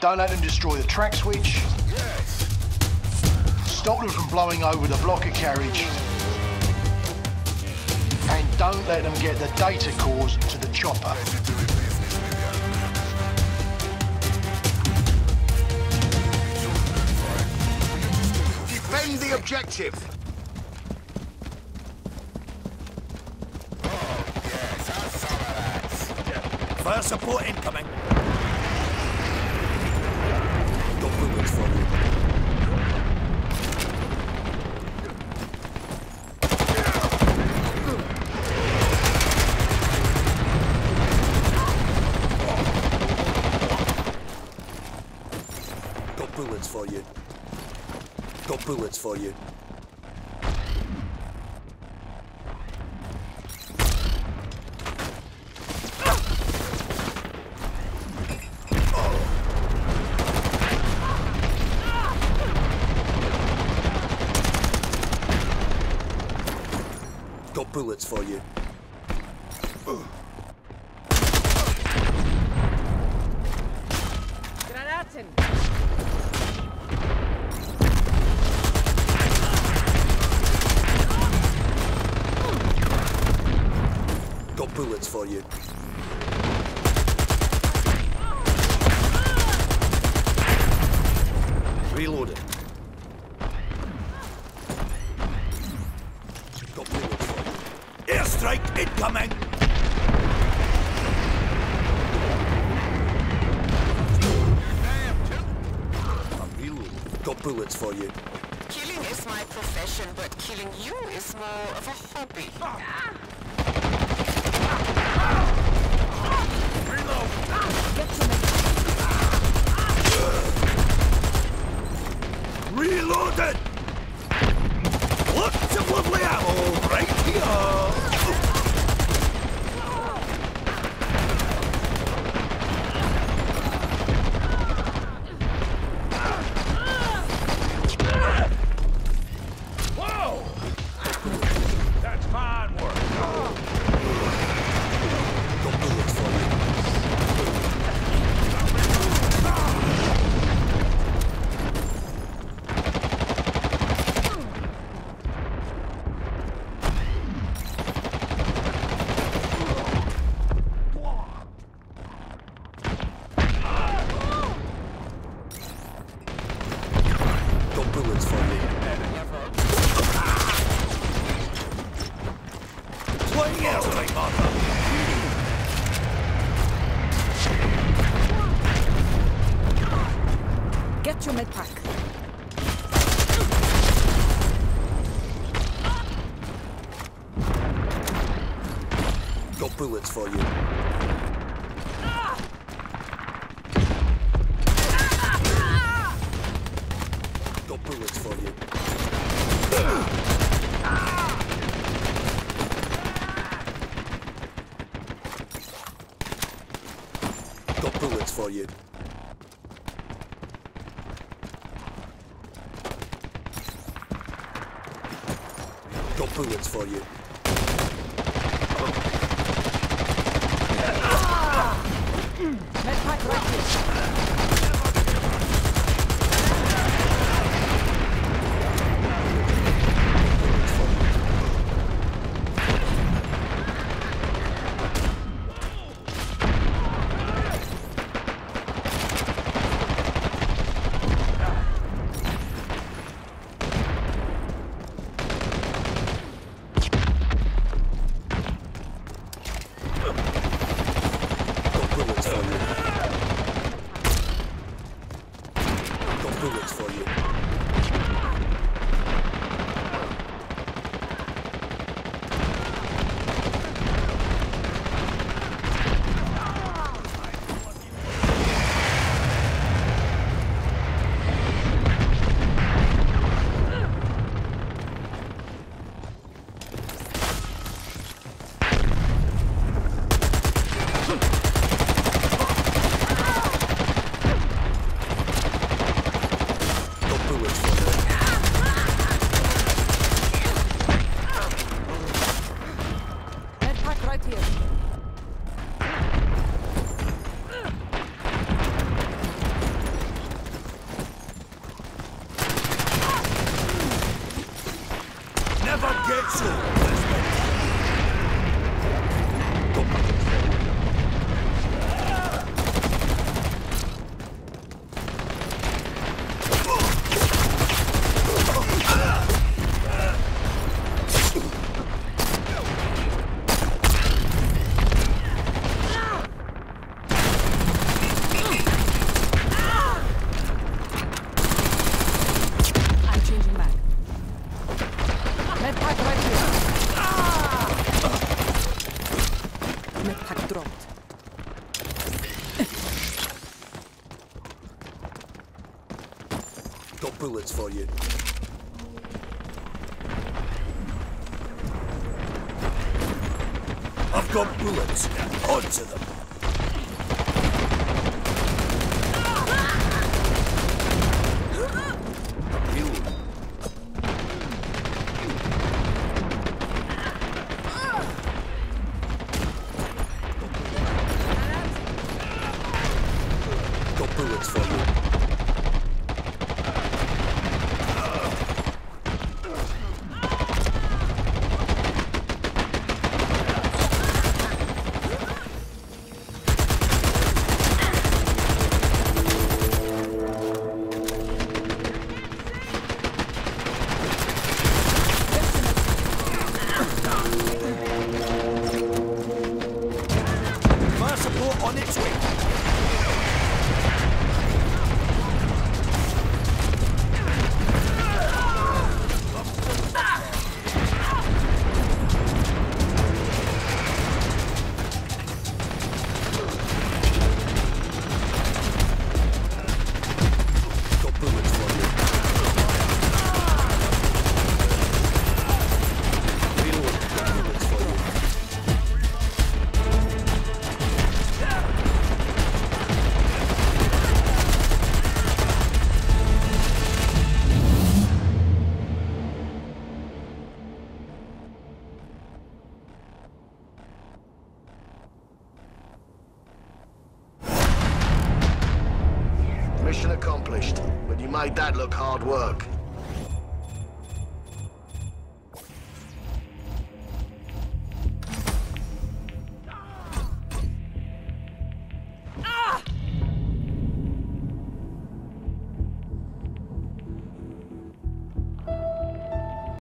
Don't let them destroy the track switch. Stop them from blowing over the blocker carriage. And don't let them get the data cores to the chopper. Defend the objective. Fire support incoming. Bullets for you. Got bullets for you. Got bullets for you. Bullets for you. Got bullets for you. Got bullets for you. Killing is my profession, but killing you is more of a hobby. Reloaded! Lots of lovely ammo right here! Whoa! That's fine work. Got bullets for you. Got bullets for you. Deploying airstrike marker. Get your med pack. Got bullets for you. Got bullets for you. Got bullets for you. Got bullets for you. Right here. for you. I've got bullets. Onto them. on its way. made that look hard work.